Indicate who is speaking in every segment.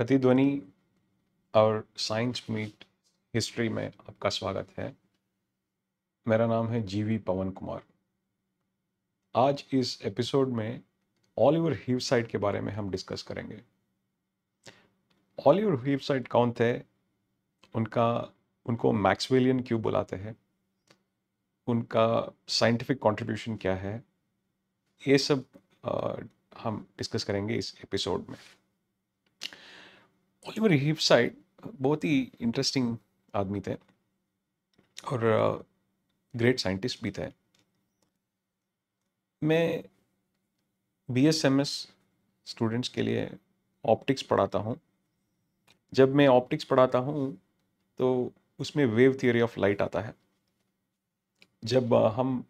Speaker 1: प्रतिध्वनि और science meet history में आपका स्वागत है। मेरा नाम है जीवी पवन कुमार। आज इस एपिसोड में ऑलिवर हीवसाइड के बारे में हम डिस्कस करेंगे। ऑलिवर हीवसाइड कौन थे? उनका उनको मैक्सवेलियन क्यों बुलाते हैं? उनका साइंटिफिक कंट्रीब्यूशन क्या है? ये सब आ, हम डिस्कस करेंगे इस एपिसोड में। ओलिवर हिपसाइड बहुत ही इंटरेस्टिंग आदमी थे। और ग्रेट साइंटिस्ट भी थे। मैं B S M S students के लिए ऑप्टिक्स पढ़ाता हूँ। जब मैं ऑप्टिक्स पढ़ाता हूँ तो उसमें वेव थियोरी ऑफ़ लाइट आता है। जब हम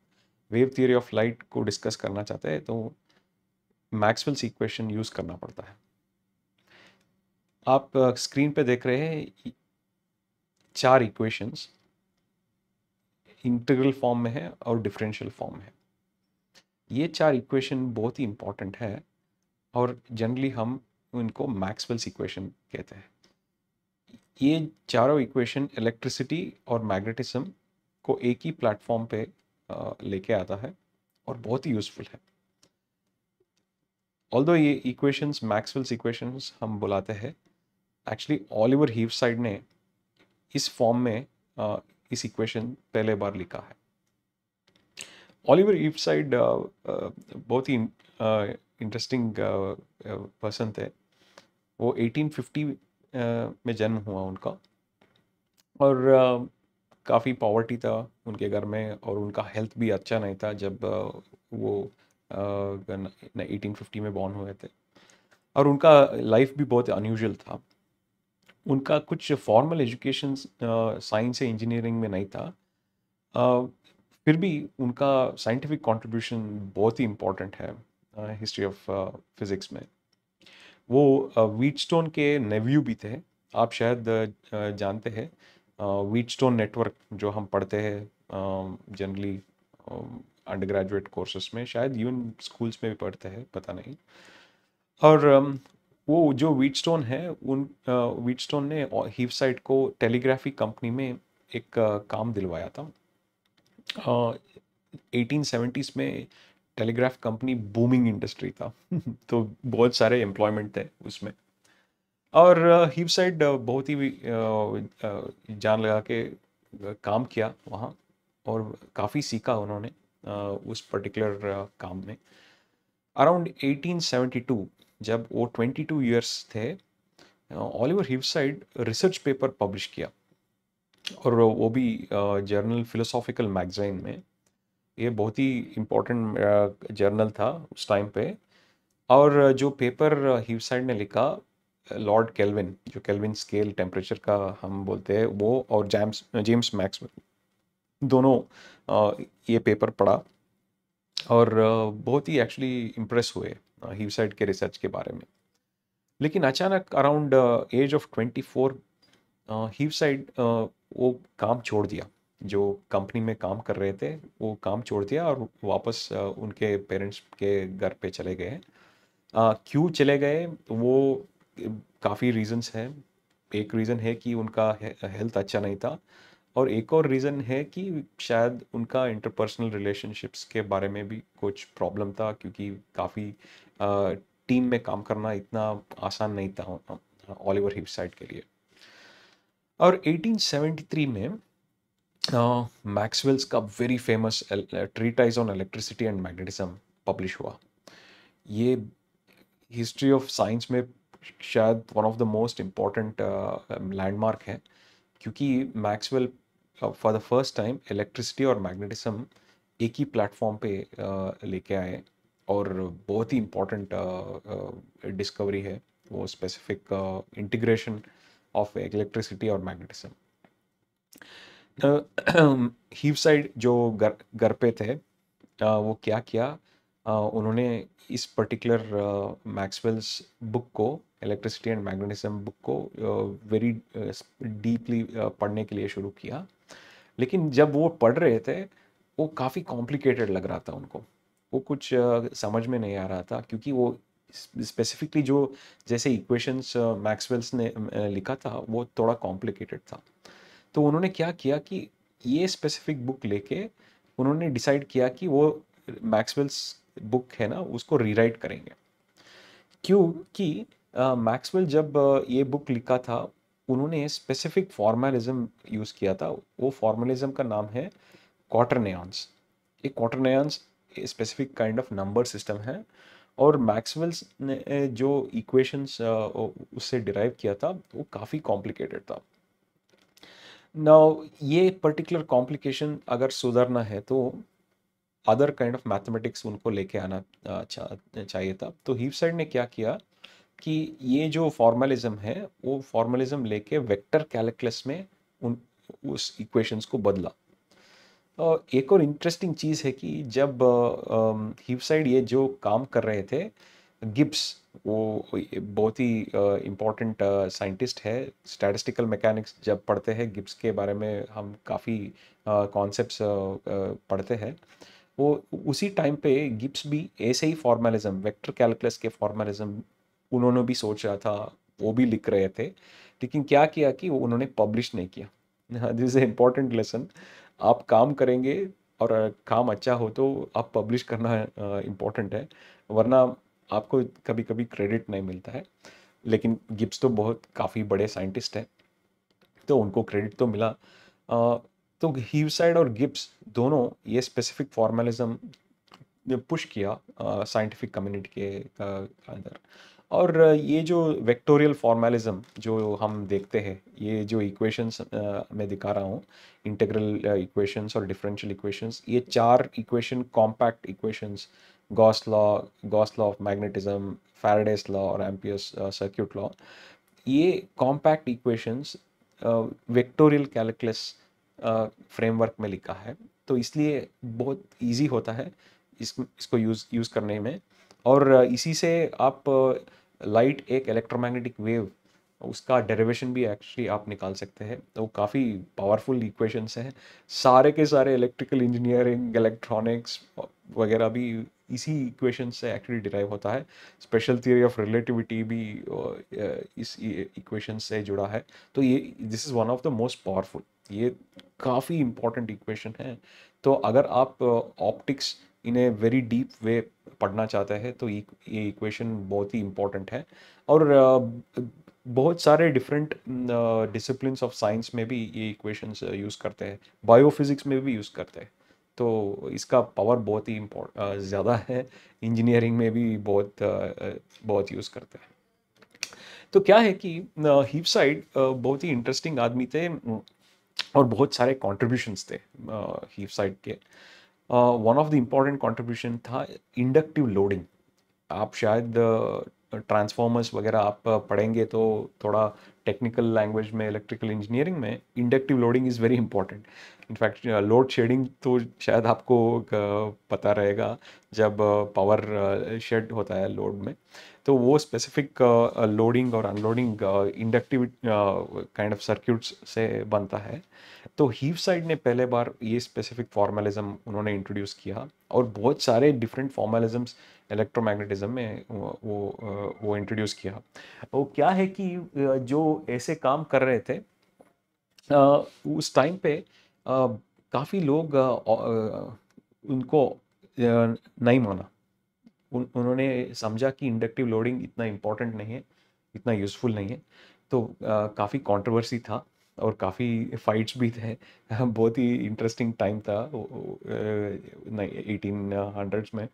Speaker 1: वेव थियोरी ऑफ़ लाइट को डिस्कस करना चाहते हैं तो मैक्सवेल्स इक्वेशन यूज़ करना पड़ता है। आप स्क्रीन पे देख रहे हैं चार इक्वेशंस इंटीग्रल फॉर्म में है और डिफरेंशियल फॉर्म में है। ये चार इक्वेशन बहुत ही इंपॉर्टेंट है और जनरली हम इनको मैक्सवेल्स इक्वेशन कहते हैं। ये चारों इक्वेशन इलेक्ट्रिसिटी और मैग्नेटिज्म को एक ही प्लेटफॉर्म पे लेके आता है और बहुत ही यूज़फुल है। ऑल ये इक्वेशंस मैक्सवेल्स इक्वेशंस हम बुलाते हैं एक्चुअली ऑलिवर हीव साइड ने इस फॉर्म में uh, इस इक्वेशन पहले बार लिखा है। ऑलिवर हीव साइड बहुत ही इंटरेस्टिंग पर्सन थे। वो 1850 uh, में जन्म हुआ उनका। और काफ़ी पॉवर्टी था उनके घर में और उनका हेल्थ भी अच्छा नहीं था जब वो एटीन फिफ्टी में बॉर्न हुए थे। और उनका लाइफ भी बहुत अनयूजल था। उनका कुछ फॉर्मल एजुकेशन साइंस या इंजीनियरिंग में नहीं था। फिर भी उनका साइंटिफिक कंट्रीब्यूशन बहुत ही इम्पोर्टेंट है हिस्ट्री ऑफ़ फिज़िक्स में। वो वीटस्टोन के नेव्यू भी थे, आप शायद जानते हैं। वीटस्टोन नेटवर्क जो हम पढ़ते हैं जनरली अंडर ग्रेजुएट कोर्सेस में, शायद यून स्कूल्स में भी पढ़ते हैं, पता नहीं। और वो जो वीटस्टोन है, उन वीटस्टोन ने हीव साइड को टेलीग्राफी कंपनी में एक काम दिलवाया था। एटीन सेवेंटीज़ में टेलीग्राफ कंपनी बूमिंग इंडस्ट्री था। तो बहुत सारे एम्प्लॉयमेंट थे उसमें। और हीव साइड बहुत ही जान लगा के काम किया वहाँ और काफ़ी सीखा उन्होंने उस पर्टिकुलर काम में। अराउंड 1872 जब वो 22 इयर्स थे Oliver Heaviside research paper publish किया। और वो भी जर्नल फिलोसॉफिकल मैगजीन में। ये बहुत ही इम्पोर्टेंट जर्नल था उस टाइम पे। और जो पेपर हिवसाइड ने लिखा लॉर्ड केल्विन जो केल्विन स्केल टेम्परेचर का हम बोलते हैं, वो और जैम्स जेम्स मैक्स दोनों ये पेपर पढ़ा। और बहुत ही एक्चुअली इम्प्रेस हुए। हीवसाइड के रिसर्च के बारे में। लेकिन अचानक around age of twenty four Heaviside वो काम छोड़ दिया। जो कंपनी में काम कर रहे थे वो काम छोड़ दिया और वापस uh, उनके पेरेंट्स के घर पे चले गए। Uh, क्यों चले गए? वो काफ़ी रीजंस हैं। एक रीज़न है कि उनका हेल्थ अच्छा नहीं था। और एक और रीज़न है कि शायद उनका इंटरपर्सनल रिलेशनशिप्स के बारे में भी कुछ प्रॉब्लम था, क्योंकि काफ़ी टीम में काम करना इतना आसान नहीं था ऑलिवर हिप साइड के लिए। और 1873 में मैक्सवेल्स का very famous treatise on electricity and magnetism publish हुआ। ये हिस्ट्री ऑफ़ साइंस में शायद one of the most important landmark है, क्योंकि Maxwell for the first time electricity और मैग्नेटिज्म एक ही प्लेटफॉर्म पे uh, लेके आए और बहुत ही इंपॉर्टेंट डिस्कवरी है वो स्पेसिफिक इंटीग्रेशन ऑफ़ इलेक्ट्रिसिटी और मैग्नेटिज्म हीव साइड जो घर घर पे थे uh, वो क्या किया? Uh, उन्होंने इस पर्टिकुलर मैक्सवेल्स बुक को इलेक्ट्रिसिटी एंड मैग्नेटिज्म बुक को वेरी डीपली पढ़ने के लिए शुरू किया। लेकिन जब वो पढ़ रहे थे, वो काफ़ी कॉम्प्लिकेटेड लग रहा था उनको। वो कुछ समझ में नहीं आ रहा था क्योंकि वो स्पेसिफिकली जो जैसे इक्वेशंस मैक्सवेल्स ने लिखा था, वो थोड़ा कॉम्प्लिकेटेड था। तो उन्होंने क्या किया कि ये स्पेसिफिक बुक लेके उन्होंने डिसाइड किया कि वो मैक्सवेल्स बुक है ना, उसको रीराइट करेंगे। क्योंकि मैक्सवेल जब ये बुक लिखा था उन्होंने स्पेसिफिक फॉर्मलिज्म यूज़ किया था। वो फॉर्मलिज्म का नाम है क्वार्टरनेॉन्स ये quaternions specific kind of number system है और मैक्सवेल्स ने जो इक्वेशंस उससे डिराइव किया था, वो काफ़ी कॉम्प्लिकेटेड था। नाउ ये पर्टिकुलर कॉम्प्लिकेशन अगर सुधरना है तो अदर काइंड ऑफ़ मैथमेटिक्स उनको लेके आना चाहिए था। तो हीव साइड ने क्या किया? कि ये जो फॉर्मलिज्म है, वो फॉर्मलिज्म लेके वेक्टर कैलकुलस में उन, उस इक्वेशंस को बदला। एक और इंटरेस्टिंग चीज़ है कि जब हीव साइड ये जो काम कर रहे थे गिब्स वो बहुत ही इम्पोर्टेंट साइंटिस्ट है स्टैटिस्टिकल मैकेनिक्स जब पढ़ते हैं गिब्स के बारे में हम काफ़ी कॉन्सेप्ट्स पढ़ते हैं, वो उसी टाइम पे गिब्स भी ऐसे ही फॉर्मलिज्म वेक्टर कैलकुलस के फॉर्मलिज्म उन्होंने भी सोच था वो भी लिख रहे थे लेकिन क्या किया कि वो उन्होंने पब्लिश नहीं किया। दिस इज़ इंपॉर्टेंट लेसन आप काम करेंगे और काम अच्छा हो तो आप पब्लिश करना इम्पोर्टेंट है वरना आपको कभी कभी क्रेडिट नहीं मिलता है। लेकिन गिब्स तो बहुत काफ़ी बड़े साइंटिस्ट हैं तो उनको क्रेडिट तो मिला। आ, तो हीव साइड और गिब्स दोनों ये स्पेसिफिक फॉर्मेलिज्म पुश किया साइंटिफिक कम्युनिटी के अंदर। और ये जो वेक्टोरियल फॉर्मेलिज्म जो हम देखते हैं, ये जो इक्वेशंस मैं दिखा रहा हूँ इंटीग्रल इक्वेशंस और डिफरेंशियल इक्वेशंस ये चार equation compact equations Gauss law Gauss law of magnetism Faraday's law और एम्पियस सर्क्यूट लॉ ये compact equations vectorial calculus framework में लिखा है। तो इसलिए बहुत इजी होता है इस, इसको यूज़ यूज़ करने में। और इसी से आप लाइट एक इलेक्ट्रोमैग्नेटिक वेव उसका डेरिवेशन भी एक्चुअली आप निकाल सकते हैं। तो काफ़ी पावरफुल इक्वेशंस हैं। सारे के सारे इलेक्ट्रिकल इंजीनियरिंग इलेक्ट्रॉनिक्स वगैरह भी इसी इक्वेशन से एक्चुअली डिराइव होता है। स्पेशल थियरी ऑफ़ रिलेटिविटी भी इस इक्वेशन से जुड़ा है। तो ये this is one of the most powerful ये काफ़ी इंपॉर्टेंट इक्वेशन है। तो अगर आप optics in a very deep way पढ़ना चाहते हैं तो ये इक्वेशन बहुत ही इम्पोर्टेंट है। और बहुत सारे डिफरेंट डिसिप्लिन ऑफ़ साइंस में भी ये इक्वेशंस यूज़ करते हैं। बायोफिज़िक्स में भी यूज़ करते हैं। तो इसका पावर बहुत ही ज़्यादा है। इंजीनियरिंग में भी बहुत बहुत यूज़ करते हैं। तो क्या है कि हीप साइड बहुत ही इंटरेस्टिंग आदमी थे, और बहुत सारे कॉन्ट्रीब्यूशंस थे हीप साइड के। One of the important contribution था इंडक्टिव लोडिंग आप शायद ट्रांसफॉर्मर्स वगैरह आप पढ़ेंगे तो थोड़ा टेक्निकल लैंग्वेज में इलेक्ट्रिकल इंजीनियरिंग में inductive loading is very important in fact load shedding तो शायद आपको पता रहेगा जब पावर शेड होता है लोड में। तो वो स्पेसिफिक लोडिंग और unloading inductive kind of circuits से बनता है। तो हीव साइड ने पहले बार ये स्पेसिफिक फॉर्मेलिज्म उन्होंने इंट्रोड्यूस किया और बहुत सारे डिफरेंट फॉर्मेलिज्म्स इलेक्ट्रोमैग्नेटिज्म में वो वो, इंट्रोड्यूस किया। वो क्या है कि जो ऐसे काम कर रहे थे उस टाइम पे काफ़ी लोग उनको नहीं माना। उन उन्होंने समझा कि इंडक्टिव लोडिंग इतना इम्पोर्टेंट नहीं है इतना यूज़फुल नहीं है। तो काफ़ी कंट्रोवर्सी था और काफ़ी फाइट्स भी थे। बहुत ही इंटरेस्टिंग टाइम था एटीन हंड्रेड्स में।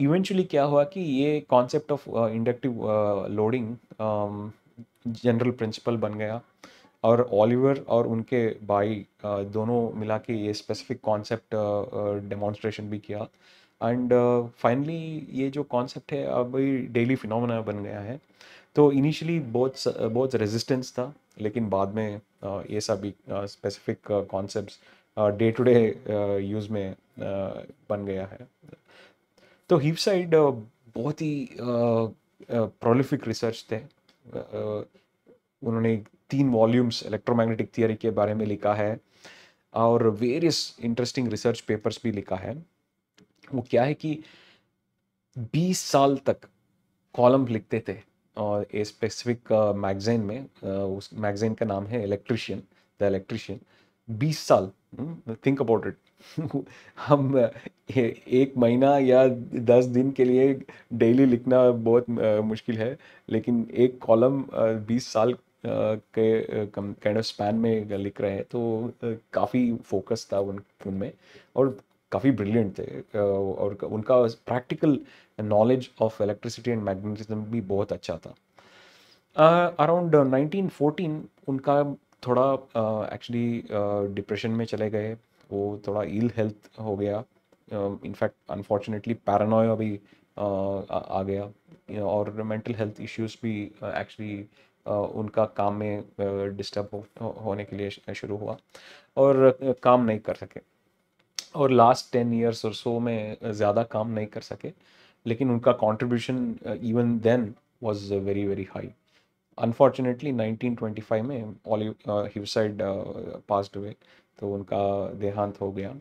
Speaker 1: इवेंचुअली uh, क्या हुआ कि ये concept of inductive loading general principle बन गया और ओलिवर और उनके भाई uh, दोनों मिला के ये स्पेसिफिक कॉन्सेप्ट डेमोन्स्ट्रेशन भी किया। एंड फाइनली uh, ये जो कॉन्सेप्ट है अभी डेली फिनोमेना बन गया है। तो इनिशियली बहुत बहुत रेजिस्टेंस था लेकिन बाद में ये सब specific concepts day to day use में बन गया है। तो हीप साइड बहुत ही प्रोलिफिक रिसर्च थे। उन्होंने तीन वॉल्यूम्स इलेक्ट्रोमैग्नेटिक थियरी के बारे में लिखा है और वेरियस इंटरेस्टिंग रिसर्च पेपर्स भी लिखा है। वो क्या है कि 20 साल तक कॉलम लिखते थे और ए स्पेसिफिक मैगजीन में uh, उस मैगजीन का नाम है इलेक्ट्रिशियन द इलेक्ट्रिशियन बीस साल थिंक अबाउट इट हम एक महीना या दस दिन के लिए डेली लिखना बहुत मुश्किल है लेकिन एक कॉलम बीस साल के कम काइंड ऑफ़ स्पैन में लिख रहे हैं तो काफ़ी फोकस था उन उनमें। और काफ़ी ब्रिलियंट थे। और उनका practical knowledge of electricity and magnetism भी बहुत अच्छा था। अराउंड uh, 1914 उनका थोड़ा एक्चुअली uh, डिप्रेशन uh, में चले गए। वो थोड़ा इल हेल्थ हो गया। इनफैक्ट अनफॉर्चुनेटली पैरानोया भी uh, आ गया। और मेंटल हेल्थ इश्यूज़ भी एक्चुअली uh, उनका काम में डिस्टर्ब हो, होने के लिए शुरू हुआ। और काम नहीं कर सके। और लास्ट टेन ईयर्स और सो में ज़्यादा काम नहीं कर सके। लेकिन उनका contribution even then was very very high unfortunately 1925 में ऑलिव हिवसाइड पास्ड हुए तो उनका देहांत हो गया।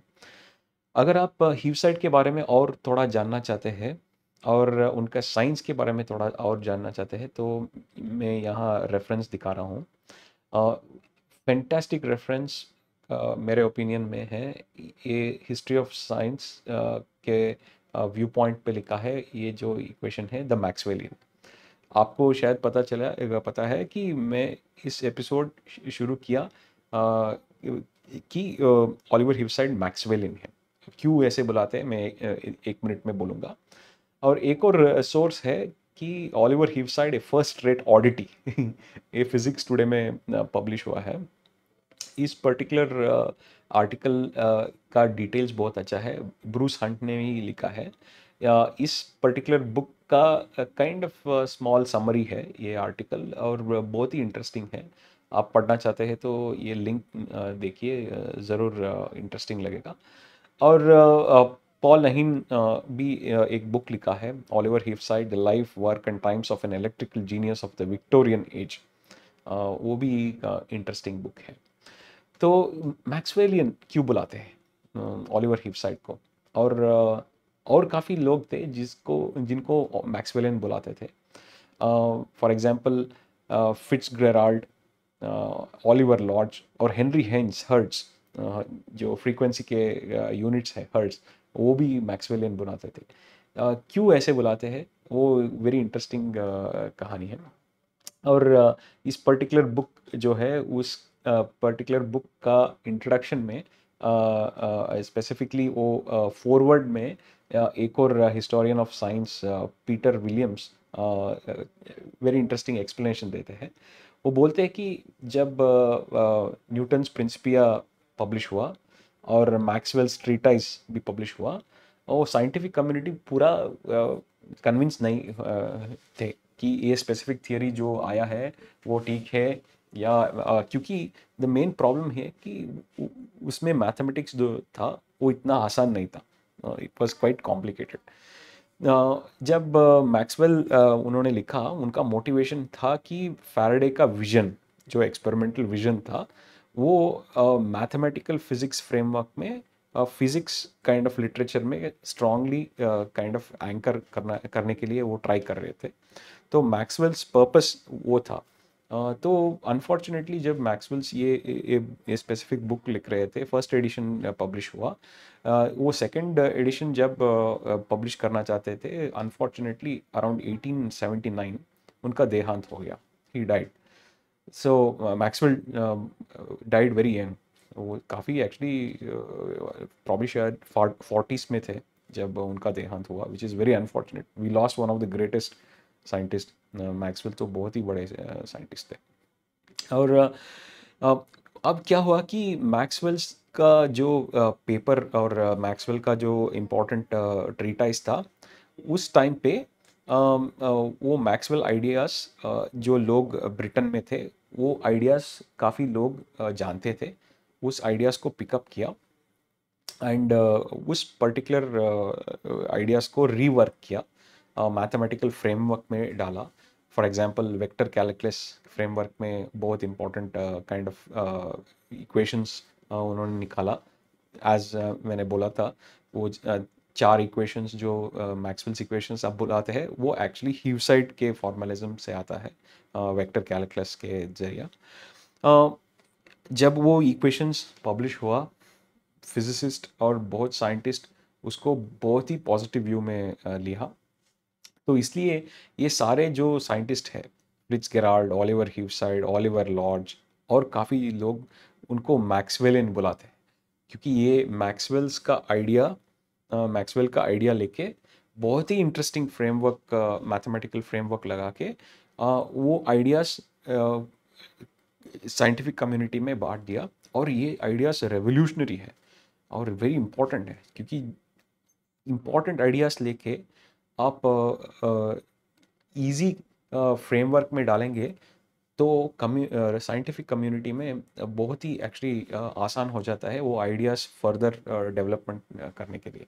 Speaker 1: अगर आप हीवसाइड के बारे में और थोड़ा जानना चाहते हैं, और उनका साइंस के बारे में थोड़ा और जानना चाहते हैं तो मैं यहाँ रेफरेंस दिखा रहा हूँ। फैंटास्टिक रेफरेंस मेरे ओपिनियन में है ये हिस्ट्री ऑफ़ साइंस के व्यू पॉइंट पे लिखा है ये जो इक्वेशन है द मैक्सवेलियन आपको शायद पता चला पता है कि मैं इस एपिसोड शुरू किया आ, कि ऑलिवर हिवसाइड मैक्सवेलियन है। क्यों ऐसे बुलाते हैं मैं एक मिनट में बोलूँगा। और एक और सोर्स है कि Oliver Heaviside a first rate oddity ये फिजिक्स टुडे में पब्लिश हुआ है। इस पर्टिकुलर आर्टिकल का डिटेल्स बहुत अच्छा है। ब्रूस हंट ने ही लिखा है। इस पर्टिकुलर बुक का काइंड ऑफ़ स्मॉल समरी है ये आर्टिकल और बहुत ही इंटरेस्टिंग है। आप पढ़ना चाहते हैं तो ये लिंक देखिए ज़रूर इंटरेस्टिंग लगेगा। और पॉल नहीन भी एक बुक लिखा है Oliver Heaviside the life work and times of an electrical genius of the Victorian age वो भी इंटरेस्टिंग बुक है। तो मैक्सवेलियन क्यों बुलाते हैं? ऑलिवर हिपसाइड को। और और काफ़ी लोग थे जिसको जिनको मैक्सवेलियन बुलाते थे। For example FitzGerald Oliver Lodge और हेनरी हेंस हर्ट्स जो फ्रीक्वेंसी के यूनिट्स हैं हर्ट्स वो भी मैक्सवेलियन बुलाते थे। uh, क्यों ऐसे बुलाते हैं? वो वेरी इंटरेस्टिंग uh, कहानी है। और uh, इस पर्टिकुलर बुक जो है उस पर्टिकुलर बुक का इंट्रोडक्शन में स्पेसिफिकली वो फॉरवर्ड में एक और historian of science Peter Williams very interesting explanation देते हैं। वो बोलते हैं कि जब न्यूटन्स प्रिंसिपिया पब्लिश हुआ और मैक्सवेल स्ट्रीटाइज भी पब्लिश हुआ और साइंटिफिक कम्युनिटी पूरा कन्विंस नहीं थे कि ये स्पेसिफिक थियोरी जो आया है, वो ठीक है या आ, क्योंकि द मेन प्रॉब्लम है कि उसमें मैथमेटिक्स जो था वो इतना आसान नहीं था। इट वॉज़ क्वाइट कॉम्प्लिकेटेड जब मैक्सवेल uh, uh, उन्होंने लिखा उनका मोटिवेशन था कि फैराडे का विजन जो एक्सपेरिमेंटल विजन था वो मैथमेटिकल फिजिक्स फ्रेमवर्क में फिजिक्स काइंड ऑफ़ लिटरेचर में स्ट्रांगली काइंड ऑफ़ एंकर करना करने के लिए वो ट्राई कर रहे थे। तो मैक्सवेल्स पर्पस वो था। तो अनफॉर्चुनेटली जब मैक्सवेल्स ये ये स्पेसिफिक बुक लिख रहे थे फ़र्स्ट एडिशन पब्लिश हुआ वो सेकंड एडिशन जब पब्लिश करना चाहते थे अनफॉर्चुनेटली अराउंड 1879 उनका देहांत हो गया he died so Maxwell died very young वो काफ़ी एक्चुअली प्रॉब्ली शायद फोर्टीज में थे जब उनका देहांत हुआ which is very unfortunate we lost one of the greatest scientist Maxwell तो बहुत ही बड़े साइंटिस्ट थे। और अब क्या हुआ कि मैक्सवेल्स का जो पेपर और मैक्सवेल का जो इम्पोर्टेंट ट्रीटाइज था, उस टाइम पे वो मैक्सवेल आइडियाज़ जो लोग ब्रिटेन में थे, वो आइडियाज़ काफ़ी लोग जानते थे, उस आइडियाज़ को पिकअप किया एंड उस पर्टिकुलर आइडियाज़ को रीवर्क किया। मैथमेटिकल फ्रेमवर्क में डाला। For example vector calculus framework में बहुत इंपॉर्टेंट काइंड ऑफ़ इक्वेशंस उन्होंने निकाला। एज uh, मैंने बोला था वो uh, चार इक्वेशंस जो मैक्सवेल्स uh, इक्वेशंस आप बुलाते हैं वो एक्चुअली ह्यूसाइड के फॉर्मलिज्म से आता है वेक्टर कैलकुलस के ज़रिए जब वो इक्वेशंस पब्लिश हुआ फिजिसिस्ट और बहुत साइंटिस्ट उसको बहुत ही पॉजिटिव व्यू में लिया। तो इसलिए ये सारे जो साइंटिस्ट हैं FitzGerald Oliver Heaviside Oliver Lodge और काफ़ी लोग उनको मैक्सवेलियन बुलाते हैं क्योंकि ये मैक्सवेल्स का आइडिया मैक्सवेल का आइडिया लेके बहुत ही इंटरेस्टिंग फ्रेमवर्क मैथमेटिकल फ्रेमवर्क लगा के आ, वो आइडियाज़ साइंटिफिक कम्युनिटी में बांट दिया और ये आइडियाज़ रेवोल्यूशनरी है और वेरी इंपॉर्टेंट है क्योंकि इंपॉर्टेंट आइडियाज़ लेके आप इजी फ्रेमवर्क में डालेंगे तो कम्यू साइंटिफिक कम्युनिटी में बहुत ही एक्चुअली आसान हो जाता है वो आइडियाज़ फर्दर डेवलपमेंट करने के लिए।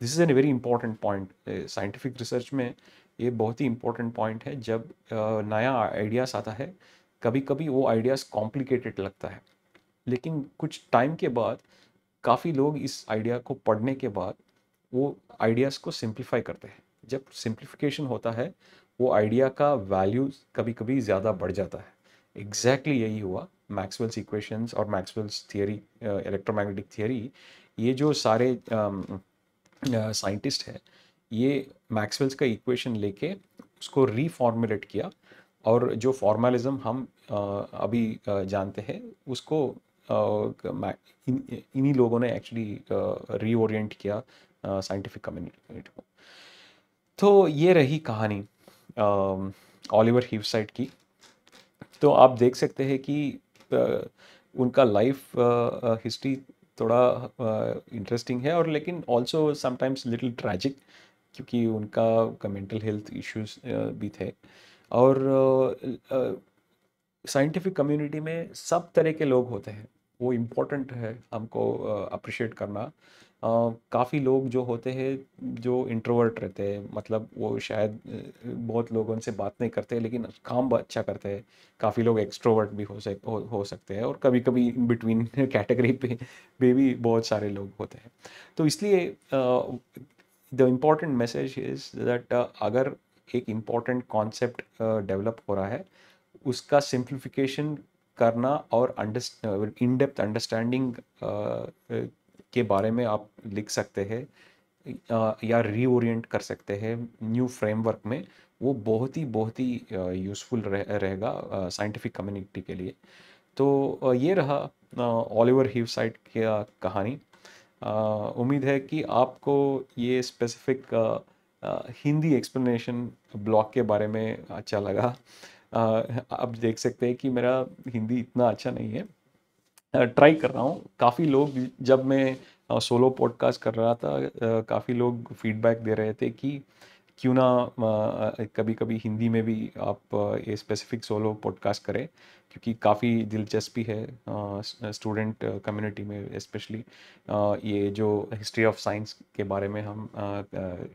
Speaker 1: This is an very important point scientific research में ये बहुत ही इंपॉर्टेंट पॉइंट है। जब नया आइडियाज़ आता है कभी कभी वो आइडियाज़ कॉम्प्लिकेटेड लगता है। लेकिन कुछ टाइम के बाद, काफ़ी लोग इस आइडिया को पढ़ने के बाद वो आइडियाज़ को सिंप्लीफाई करते हैं। जब सिंप्लीफिकेशन होता है वो आइडिया का वैल्यू कभी कभी ज़्यादा बढ़ जाता है। एग्जैक्टली exactly यही हुआ मैक्सवेल्स इक्वेशंस और मैक्सवेल्स थियरी इलेक्ट्रोमैग्नेटिक थियरी ये जो सारे साइंटिस्ट है ये मैक्सवेल्स का इक्वेशन लेके उसको रीफॉर्मुलेट किया और जो फॉर्मलिज्म हम uh, अभी uh, जानते हैं उसको इन्हीं लोगों ने एक्चुअली रीओरिएंट किया साइंटिफिक कम्युनिटी को। तो ये रही कहानी ऑलिवर हीवसाइड की। तो आप देख सकते हैं कि उनका लाइफ हिस्ट्री थोड़ा इंटरेस्टिंग है और लेकिन ऑल्सो समटाइम्स लिटिल ट्रैजिक क्योंकि उनका मेंटल हेल्थ इश्यूज़ भी थे। और साइंटिफिक कम्युनिटी में सब तरह के लोग होते हैं। वो इम्पोर्टेंट है हमको अप्रिशिएट करना। काफ़ी लोग जो होते हैं जो इंट्रोवर्ट रहते हैं मतलब वो शायद बहुत लोग उनसे बात नहीं करते लेकिन काम अच्छा करते हैं। काफ़ी लोग एक्सट्रोवर्ट भी हो सक हो, हो सकते हैं और कभी कभी इन बिटवीन कैटेगरी पे पे भी बहुत सारे लोग होते हैं। तो इसलिए the important message is that अगर एक इंपॉर्टेंट कॉन्सेप्ट डेवलप हो रहा है उसका सिंप्लीफिकेशन करना और अंडर इन डेप्थ अंडरस्टैंडिंग के बारे में आप लिख सकते हैं या रीओरिएंट कर सकते हैं न्यू फ्रेमवर्क में वो बहुत ही बहुत ही यूज़फुल रह, रहेगा साइंटिफिक कम्युनिटी के लिए। तो ये रहा ऑलिवर हीव साइट की कहानी। उम्मीद है कि आपको ये स्पेसिफिक हिंदी एक्सप्लेनेशन ब्लॉग के बारे में अच्छा लगा। आप देख सकते हैं कि मेरा हिंदी इतना अच्छा नहीं है। ट्राई कर रहा हूँ। काफ़ी लोग जब मैं सोलो पॉडकास्ट कर रहा था काफ़ी लोग फीडबैक दे रहे थे कि क्यों ना कभी कभी हिंदी में भी आप ये स्पेसिफिक सोलो पॉडकास्ट करें क्योंकि काफ़ी दिलचस्पी है स्टूडेंट कम्युनिटी में स्पेशली ये जो हिस्ट्री ऑफ़ साइंस के बारे में हम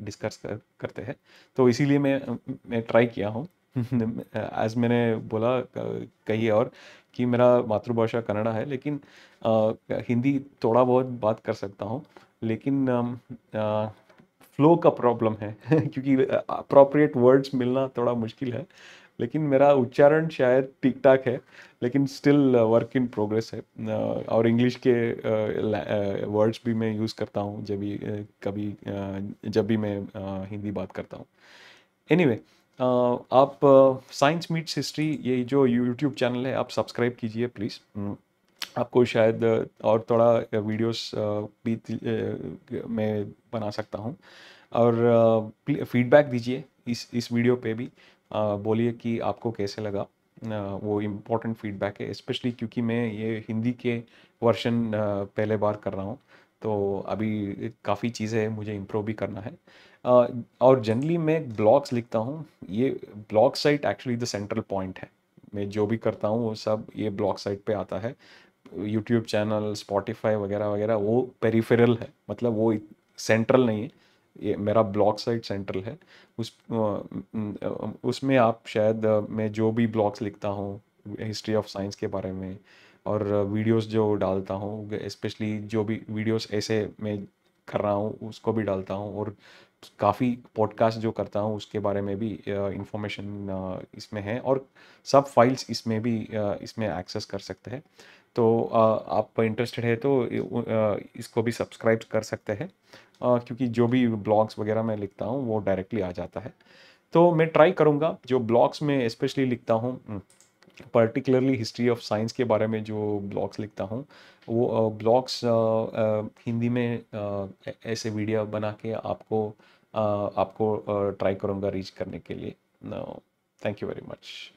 Speaker 1: डिस्कस कर, करते हैं। तो इसीलिए मैं मैं ट्राई किया हूँ। एज मैंने बोला कही और कि मेरा मातृभाषा कन्नड़ा है लेकिन आ, हिंदी थोड़ा बहुत बात कर सकता हूँ लेकिन आ, फ्लो का प्रॉब्लम है क्योंकि अप्रोप्रिएट वर्ड्स मिलना थोड़ा मुश्किल है लेकिन मेरा उच्चारण शायद ठीक ठाक है लेकिन स्टिल वर्क इन प्रोग्रेस है। और इंग्लिश के वर्ड्स भी मैं यूज़ करता हूँ जब भी कभी जब भी मैं हिंदी बात करता हूँ। एनीवे anyway, आप साइंस मीट्स हिस्ट्री ये जो यूट्यूब चैनल है आप सब्सक्राइब कीजिए प्लीज़ हम्म, आपको शायद और थोड़ा वीडियोस भी मैं बना सकता हूँ। और फीडबैक दीजिए इस इस वीडियो पे भी। बोलिए कि आपको कैसे लगा। वो इम्पोर्टेंट फीडबैक है स्पेशली क्योंकि मैं ये हिंदी के वर्शन पहले बार कर रहा हूँ। तो अभी काफ़ी चीज़ें मुझे इम्प्रूव भी करना है। और जनरली मैं ब्लॉग्स लिखता हूँ, ये blog site actually the central point है। मैं जो भी करता हूँ, वो सब ये ब्लॉग साइट पे आता है। यूट्यूब चैनल स्पॉटिफाई वगैरह वगैरह, वो पेरीफेरल है। मतलब वो सेंट्रल नहीं है। ये मेरा ब्लॉग साइट सेंट्रल है। उस उसमें आप शायद मैं जो भी ब्लॉग्स लिखता हूँ हिस्ट्री ऑफ़ साइंस के बारे में, और वीडियोस जो डालता हूँ स्पेशली जो भी वीडियोस ऐसे मैं कर रहा हूँ, उसको भी डालता हूँ, और काफ़ी पॉडकास्ट जो करता हूँ, उसके बारे में भी इंफॉर्मेशन इसमें है और सब फाइल्स इसमें भी इसमें एक्सेस कर सकते हैं। तो आप इंटरेस्टेड है तो इसको भी सब्सक्राइब कर सकते हैं। क्योंकि जो भी ब्लॉग्स वगैरह मैं लिखता हूँ, वो डायरेक्टली आ जाता है। तो मैं ट्राई करूँगा, जो ब्लॉग्स में स्पेशली लिखता हूँ पर्टिकुलरली हिस्ट्री ऑफ़ साइंस के बारे में जो ब्लॉग्स लिखता हूँ, वो ब्लॉग्स हिंदी में ऐसे वीडियो बना के आपको आपको ट्राई करूँगा रीच करने के लिए। Thank you very much